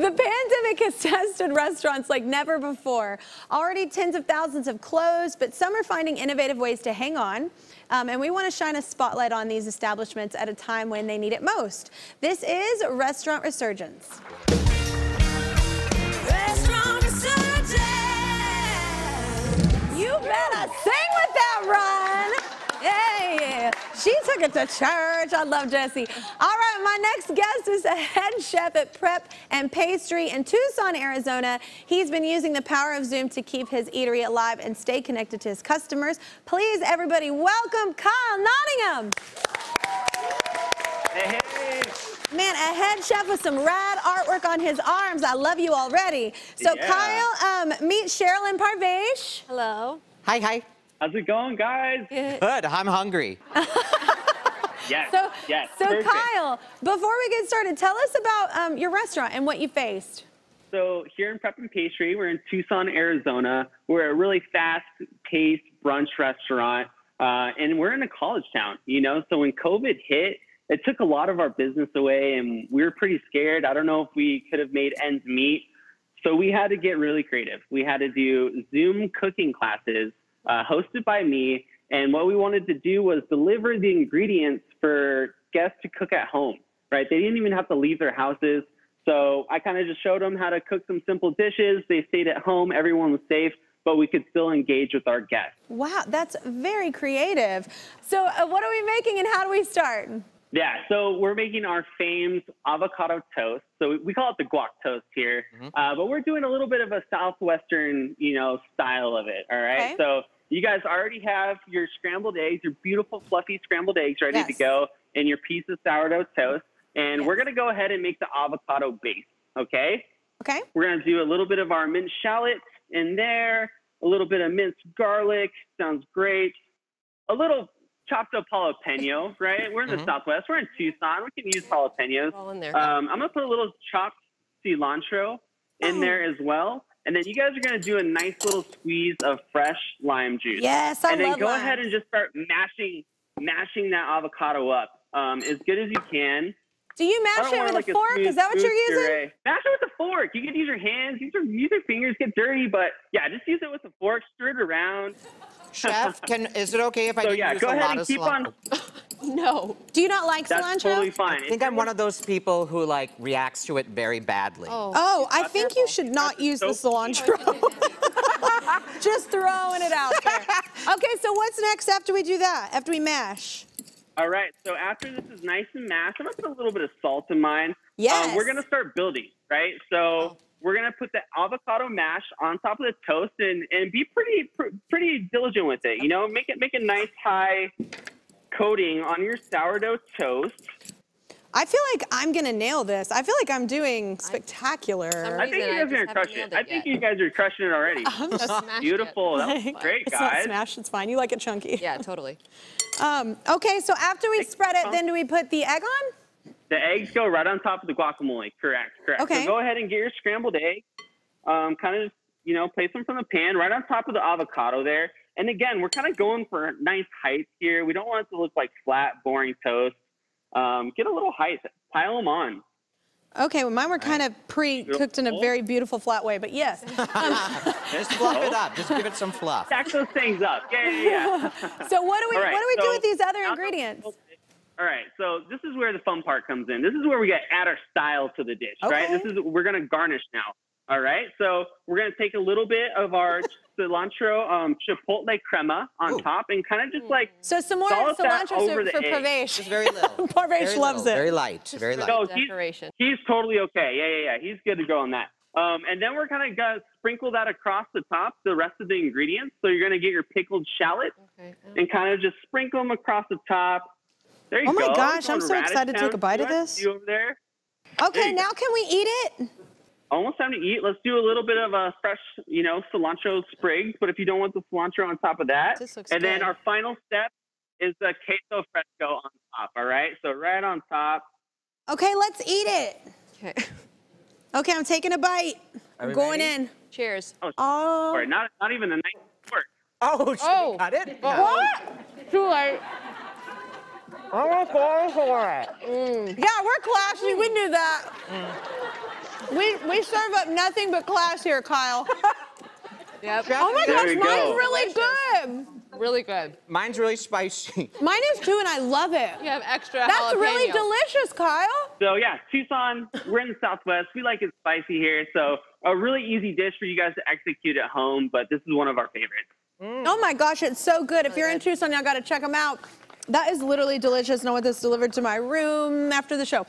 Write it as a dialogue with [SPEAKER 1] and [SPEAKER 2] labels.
[SPEAKER 1] The pandemic has tested restaurants like never before. Already tens of thousands have closed, but some are finding innovative ways to hang on. Um, and we want to shine a spotlight on these establishments at a time when they need it most. This is Restaurant Resurgence.
[SPEAKER 2] Restaurant Resurgence.
[SPEAKER 1] You better sing with that run. Hey, she took it to church. I love Jesse. All right, my next guest is a head chef at Prep and Pastry in Tucson, Arizona. He's been using the power of Zoom to keep his eatery alive and stay connected to his customers. Please, everybody, welcome Kyle Nottingham.
[SPEAKER 3] Hey, hey.
[SPEAKER 1] Man, a head chef with some rad artwork on his arms. I love you already. So,
[SPEAKER 3] Yeah.
[SPEAKER 1] Kyle, um, meet Cheryl and Parvesh.
[SPEAKER 4] Hello.
[SPEAKER 5] Hi, hi.
[SPEAKER 3] How's it going, guys?
[SPEAKER 5] Good. Good. I'm hungry.
[SPEAKER 3] Yes.
[SPEAKER 1] So,
[SPEAKER 3] yes.
[SPEAKER 1] so
[SPEAKER 3] perfect.
[SPEAKER 1] Kyle, before we get started, tell us about um, your restaurant and what you faced.
[SPEAKER 3] So here in Prep and Pastry, we're in Tucson, Arizona. We're a really fast-paced brunch restaurant, uh, and we're in a college town. You know, so when COVID hit, it took a lot of our business away, and we were pretty scared. I don't know if we could have made ends meet. So we had to get really creative. We had to do Zoom cooking classes uh, hosted by me. And what we wanted to do was deliver the ingredients for guests to cook at home, right? They didn't even have to leave their houses. So I kind of just showed them how to cook some simple dishes. They stayed at home, everyone was safe, but we could still engage with our guests.
[SPEAKER 1] Wow, that's very creative. So, uh, what are we making and how do we start?
[SPEAKER 3] Yeah, so we're making our famed avocado toast. So we call it the guac toast here, uh, but we're doing a little bit of a southwestern, you know, style of it. All right.
[SPEAKER 1] Okay.
[SPEAKER 3] So you guys already have your scrambled eggs, your beautiful fluffy scrambled eggs ready to go, and your piece of sourdough toast. And we're gonna go ahead and make the avocado base. Okay.
[SPEAKER 1] Okay.
[SPEAKER 3] We're gonna do a little bit of our minced shallots in there, a little bit of minced garlic. Sounds great. A little chopped up jalapeno, right? We're in the
[SPEAKER 5] Mhm.
[SPEAKER 3] Southwest. We're in Tucson. We can use jalapenos.
[SPEAKER 4] All in there.
[SPEAKER 3] Um, I'm gonna put a little chopped cilantro in
[SPEAKER 1] Oh.
[SPEAKER 3] there as well. And then you guys are gonna do a nice little squeeze of fresh lime juice.
[SPEAKER 1] Yes, I love
[SPEAKER 3] and then
[SPEAKER 1] love
[SPEAKER 3] go
[SPEAKER 1] limes.
[SPEAKER 3] ahead and just start mashing, mashing that avocado up um, as good as you can.
[SPEAKER 1] Do you mash it with
[SPEAKER 3] like
[SPEAKER 1] a fork?
[SPEAKER 3] smooth,
[SPEAKER 1] Is that what you're using?
[SPEAKER 3] puree. Mash it with a fork. You can use your hands, use your, use your fingers, get dirty, but yeah, just use it with a fork, stir it around.
[SPEAKER 5] Chef, can is it okay if I
[SPEAKER 3] So
[SPEAKER 5] do
[SPEAKER 3] yeah,
[SPEAKER 5] use
[SPEAKER 3] go
[SPEAKER 5] a
[SPEAKER 3] ahead
[SPEAKER 5] lot
[SPEAKER 3] and
[SPEAKER 5] of
[SPEAKER 3] keep on.
[SPEAKER 5] cilantro?
[SPEAKER 4] no.
[SPEAKER 1] Do you not like
[SPEAKER 3] That's
[SPEAKER 1] cilantro?
[SPEAKER 3] totally fine.
[SPEAKER 5] I think I'm one of those people who like reacts to it very badly.
[SPEAKER 4] Oh.
[SPEAKER 1] Oh, I think you should not
[SPEAKER 3] Not
[SPEAKER 1] use the cilantro. Just throwing it out there. Okay, so what's next after we do that? After we mash?
[SPEAKER 3] All right. So after this is nice and mashed, I'm gonna put a little bit of salt in mine.
[SPEAKER 1] Yes.
[SPEAKER 3] Um, we're gonna start building, right? So we're gonna put the avocado mash on top of the toast and and be pretty pr- pretty diligent with it. You know, make it make a nice high coating on your sourdough toast.
[SPEAKER 1] I feel like I'm gonna nail this. I feel like I'm doing spectacular.
[SPEAKER 3] I think you guys are gonna crush
[SPEAKER 4] haven't
[SPEAKER 3] it. I think
[SPEAKER 4] yet.
[SPEAKER 3] you guys are crushing it already.
[SPEAKER 4] Just smashed it.
[SPEAKER 3] Beautiful. That was great,
[SPEAKER 1] it's
[SPEAKER 3] guys.
[SPEAKER 1] not smashed. It's fine. You like it chunky.
[SPEAKER 4] Yeah, totally.
[SPEAKER 1] Um, okay, so after we
[SPEAKER 3] Take
[SPEAKER 1] spread it,
[SPEAKER 3] some.
[SPEAKER 1] then do we put the egg on?
[SPEAKER 3] The eggs go right on top of the guacamole. Correct, correct.
[SPEAKER 1] Okay.
[SPEAKER 3] So go ahead and get your scrambled egg. Um, kind of, you know, place them from the pan right on top of the avocado there. And again, we're kind of going for a nice height here. We don't want it to look like flat, boring toast. Um, get a little height. Pile them on.
[SPEAKER 1] Okay, well, mine were kind of pre-cooked in a very beautiful flat way, but yes.
[SPEAKER 5] Just fluff it up. Just give it some fluff.
[SPEAKER 3] Stack those things up. Yeah, yeah, yeah.
[SPEAKER 1] So what do we
[SPEAKER 3] All right,
[SPEAKER 1] what do we do with these other ingredients?
[SPEAKER 3] All right, so this is where the fun part comes in. This is where we get add our style to the dish, right? This is we're gonna garnish now. All right, so we're gonna take a little bit of our cilantro um, chipotle crema on
[SPEAKER 5] Ooh.
[SPEAKER 3] top and kind of just like
[SPEAKER 1] So some more
[SPEAKER 3] Salt that
[SPEAKER 1] cilantro
[SPEAKER 3] over
[SPEAKER 1] soup
[SPEAKER 3] the
[SPEAKER 1] for
[SPEAKER 3] egg.
[SPEAKER 1] Parvesh.
[SPEAKER 5] Just very little.
[SPEAKER 1] Parvesh loves
[SPEAKER 5] little,
[SPEAKER 1] it.
[SPEAKER 5] Very light. Very light.
[SPEAKER 3] No,
[SPEAKER 4] The
[SPEAKER 3] he's- he's totally okay. Yeah, yeah, yeah. He's good to go on that. Um, and then we're kind of gonna sprinkle that across the top, the rest of the ingredients. So you're gonna get your pickled shallot
[SPEAKER 4] Okay.
[SPEAKER 3] and kind of just sprinkle them across the top. There you go.
[SPEAKER 1] Oh my gosh, I'm so
[SPEAKER 3] radish
[SPEAKER 1] excited to take a
[SPEAKER 3] down
[SPEAKER 1] bite of this.
[SPEAKER 3] You over there?
[SPEAKER 1] Okay,
[SPEAKER 3] you
[SPEAKER 1] now can we eat it?
[SPEAKER 3] Almost time to eat. Let's do a little bit of a fresh, you know, cilantro sprigs. But if you don't want the cilantro on top of that,
[SPEAKER 4] This looks
[SPEAKER 3] and then our final step is the queso fresco on top. All right, so right on top.
[SPEAKER 1] Okay, let's eat it.
[SPEAKER 4] Okay.
[SPEAKER 1] Okay, I'm taking a bite.
[SPEAKER 5] Are
[SPEAKER 1] I'm going
[SPEAKER 5] ready?
[SPEAKER 1] in.
[SPEAKER 4] Cheers.
[SPEAKER 3] Oh,
[SPEAKER 1] Oh.
[SPEAKER 3] sorry, not not even the nice work.
[SPEAKER 5] Oh, should
[SPEAKER 4] Oh.
[SPEAKER 5] we cut it?
[SPEAKER 4] What? Too late.
[SPEAKER 5] I'm going for it. Mm.
[SPEAKER 1] Yeah, we're classy. We knew that. Mm. We we serve up nothing but class here, Kyle.
[SPEAKER 4] Yep.
[SPEAKER 1] Oh my
[SPEAKER 3] There
[SPEAKER 1] gosh, mine's
[SPEAKER 3] go.
[SPEAKER 1] really good.
[SPEAKER 4] Really good.
[SPEAKER 5] Mine's really spicy.
[SPEAKER 1] Mine is too, and I love it.
[SPEAKER 4] You have extra
[SPEAKER 1] That's really delicious, Kyle.
[SPEAKER 3] So yeah, Tucson, we're in the Southwest. We like it spicy here. So a really easy dish for you guys to execute at home, but this is one of our favorites. Mm.
[SPEAKER 1] Oh my gosh, it's so good. If you're in Tucson, y'all got to check them out. That is literally delicious. And I want this delivered to my room after the show.